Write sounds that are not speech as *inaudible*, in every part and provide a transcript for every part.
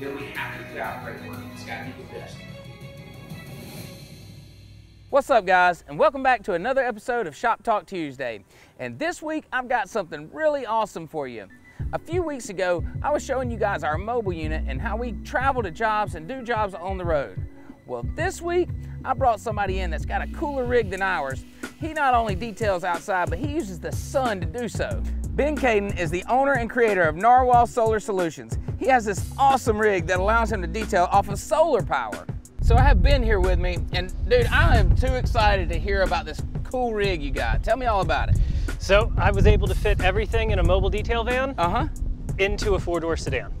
then we have to put out great work. It's got to be the best. What's up guys and welcome back to another episode of Shop Talk Tuesday. And this week I've got something really awesome for you. A few weeks ago I was showing you guys our mobile unit and how we travel to jobs and do jobs on the road. Well this week I brought somebody in that's got a cooler rig than ours. He not only details outside but he uses the sun to do so. Ben Kadan is the owner and creator of Narwhal Solar Solutions. He has this awesome rig that allows him to detail off of solar power. So I have Ben here with me, and dude, I am too excited to hear about this cool rig you got. Tell me all about it. So I was able to fit everything in a mobile detail van Uh-huh. into a four-door sedan.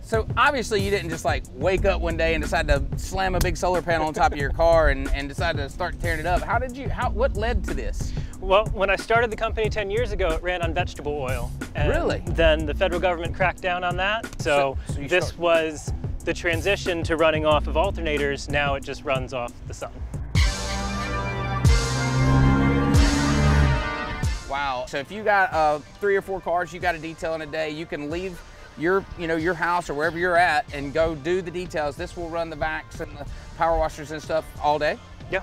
So obviously you didn't just like wake up one day and decide to slam a big solar panel on top of your car and, and decide to start tearing it up. How did you, how, what led to this? Well, when I started the company 10 years ago, it ran on vegetable oil. And Really? Then the federal government cracked down on that. So, So- so this start- was the transition to running off of alternators. Now it just runs off the sun. Wow. So if you got uh, three or four cars you got to detail in a day, you can leave your, you know, your house or wherever you're at and go do the details. This will run the vacs and the power washers and stuff all day. Yeah.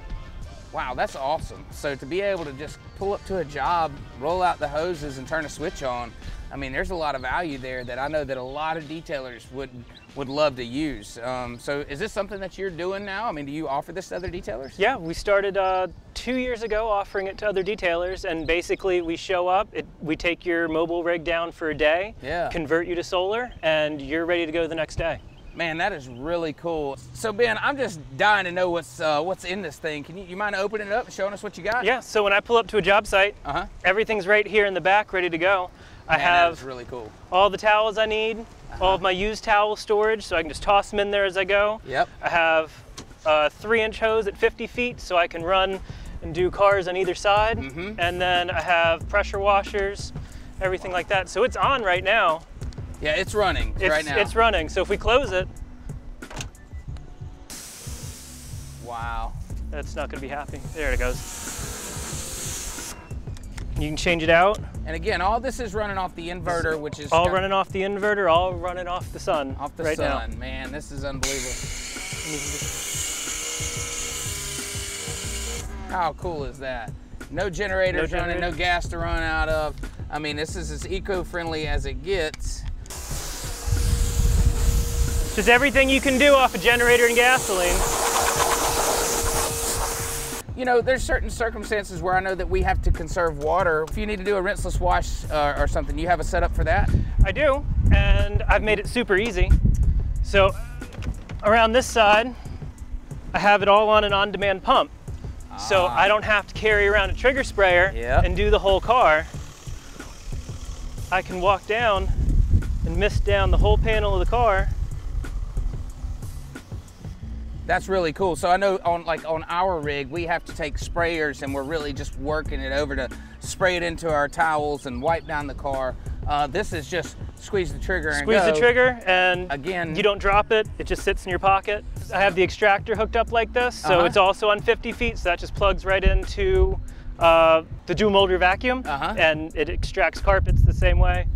Wow, that's awesome. So to be able to just pull up to a job, roll out the hoses and turn a switch on, I mean, there's a lot of value there that I know that a lot of detailers would would love to use. Um, so is this something that you're doing now? I mean, do you offer this to other detailers? Yeah, we started uh, two years ago offering it to other detailers, and basically we show up, it, we take your mobile rig down for a day, Yeah. convert you to solar, and you're ready to go the next day. Man, that is really cool. So Ben, I'm just dying to know what's uh, what's in this thing. Can you, you mind opening it up and showing us what you got? Yeah, so when I pull up to a job site, Uh-huh. everything's right here in the back, ready to go. I Man, is have really cool. all the towels I need, all of my used towel storage, so I can just toss them in there as I go. Yep. I have a three-inch hose at 50 feet, so I can run and do cars on either side. Mhm. And then I have pressure washers, everything like that. So it's on right now. Yeah, it's running It's, right now. it's running. So if we close it, wow. that's not going to be happy. There it goes. You can change it out. And again, all this is running off the inverter, which is All running off the inverter, all running off the sun. off the right sun. Man, this is unbelievable. How cool is that? No generators No running, no gas to run out of. I mean, this is as eco-friendly as it gets. Just everything you can do off a generator and gasoline. You know, there's certain circumstances where I know that we have to conserve water. If you need to do a rinseless wash uh, or something, you have a setup for that? I do, and I've made it super easy. So around this side, I have it all on an on-demand pump. So I don't have to carry around a trigger sprayer Yep. and do the whole car. I can walk down and mist down the whole panel of the car. That's really cool. So I know on like on our rig, we have to take sprayers and we're really just working it over to spray it into our towels and wipe down the car. Uh, this is just squeeze the trigger and Squeeze go. the trigger and Again- you don't drop it, it just sits in your pocket. I have the extractor hooked up like this, so Uh-huh. it's also on 50 feet, so that just plugs right into uh, the dual motor vacuum Uh-huh. and it extracts carpets the same way.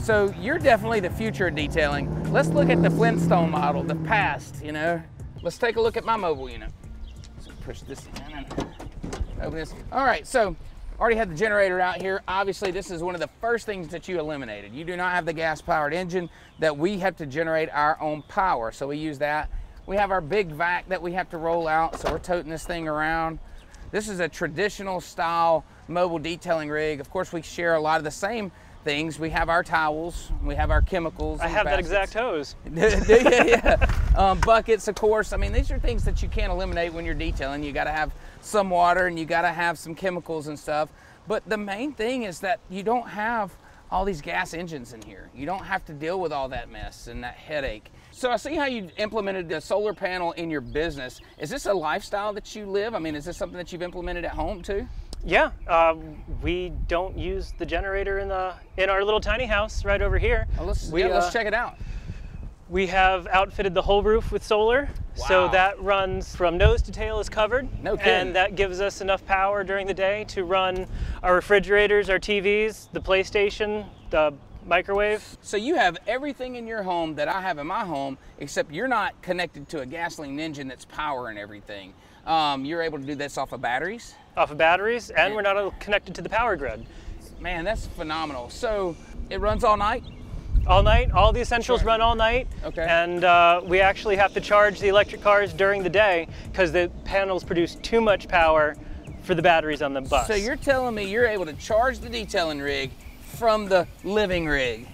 So you're definitely the future of detailing. Let's look at the Flintstone model, the past, you know. Let's take a look at my mobile unit. So push this in and open this. All right, so already had the generator out here. Obviously, this is one of the first things that you eliminated. You do not have the gas powered engine that we have to generate our own power. So we use that. We have our big vac that we have to roll out. So we're toting this thing around. This is a traditional style mobile detailing rig. Of course, we share a lot of the same things. We have our towels, we have our chemicals. I have that exact hose. *laughs* yeah, yeah. Um, buckets, of course. I mean, these are things that you can't eliminate when you're detailing. You got to have some water and you got to have some chemicals and stuff. But the main thing is that you don't have all these gas engines in here. You don't have to deal with all that mess and that headache. So I see how you implemented the solar panel in your business. Is this a lifestyle that you live? I mean, is this something that you've implemented at home too? Yeah, uh, we don't use the generator in the in our little tiny house right over here. Well, let's, we, yeah, let's uh, check it out. We have outfitted the whole roof with solar, so that runs from nose to tail is covered. No kidding. And that gives us enough power during the day to run our refrigerators, our TVs, the PlayStation, the microwave. So you have everything in your home that I have in my home, except you're not connected to a gasoline engine that's powering everything. Um, you're able to do this off of batteries. off of batteries, and we're not connected to the power grid. Man, that's phenomenal. So it runs all night. All night, all the essentials Sure. run all night. Okay. And uh, we actually have to charge the electric cars during the day because the panels produce too much power for the batteries on the bus. So you're telling me you're able to charge the detailing rig from the living rig.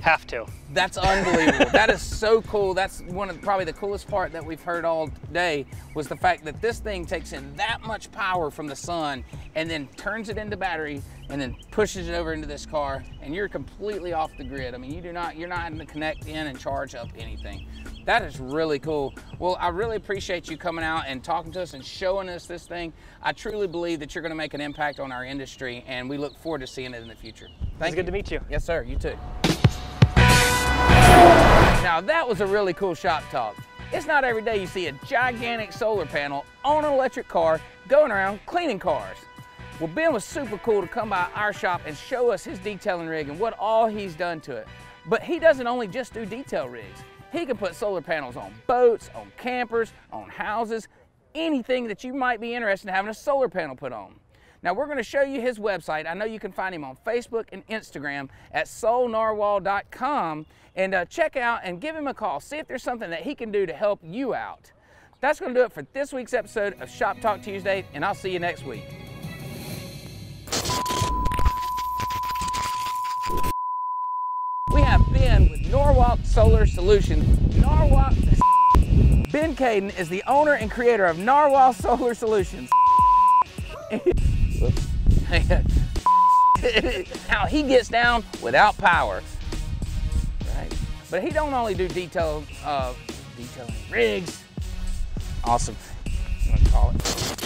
have to. That's unbelievable. *laughs* that is so cool. That's one of probably the coolest part that we've heard all day was the fact that this thing takes in that much power from the sun and then turns it into battery and then pushes it over into this car and you're completely off the grid. I mean, you do not you're not having to connect in and charge up anything. That is really cool. Well, I really appreciate you coming out and talking to us and showing us this thing. I truly believe that you're going to make an impact on our industry and we look forward to seeing it in the future. Thank It's good to meet you. Yes, sir. You too. Now that was a really cool shop talk. It's not every day you see a gigantic solar panel on an electric car going around cleaning cars. Well, Ben was super cool to come by our shop and show us his detailing rig and what all he's done to it. But he doesn't only just do detail rigs. He can put solar panels on boats, on campers, on houses, anything that you might be interested in having a solar panel put on. Now we're going to show you his website. I know you can find him on Facebook and Instagram at soulnarwhal.com and uh, check out and give him a call. See if there's something that he can do to help you out. That's going to do it for this week's episode of Shop Talk Tuesday, and I'll see you next week. Norwalk Solar Solutions. Norwalk. *laughs* Ben Kadan is the owner and creator of Narwhal Solar Solutions. *laughs* How he gets down without power. Right. But he don't only do detail uh detailing rigs. Awesome. You wanna call it?